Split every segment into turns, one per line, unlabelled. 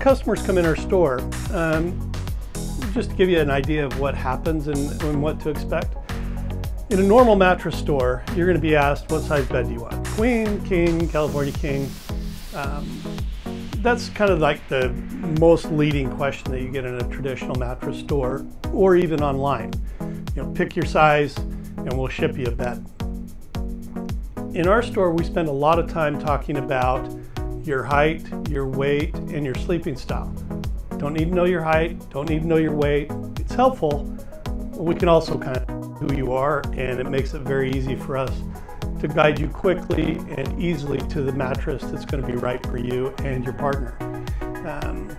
customers come in our store, um, just to give you an idea of what happens and, and what to expect. In a normal mattress store, you're going to be asked what size bed do you want? Queen, king, California king. Um, that's kind of like the most leading question that you get in a traditional mattress store or even online. You know, pick your size and we'll ship you a bed. In our store, we spend a lot of time talking about your height, your weight, and your sleeping style. Don't need to know your height, don't need to know your weight. It's helpful. We can also kind of who you are, and it makes it very easy for us to guide you quickly and easily to the mattress that's going to be right for you and your partner. Um,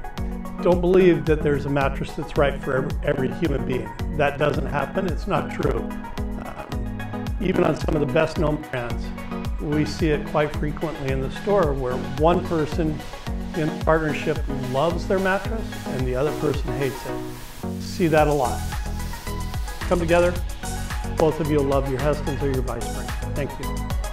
don't believe that there's a mattress that's right for every, every human being. That doesn't happen. It's not true. Um, even on some of the best known brands, we see it quite frequently in the store where one person in partnership loves their mattress and the other person hates it. See that a lot. Come together, both of you love your Hästens or your Visprings. Thank you.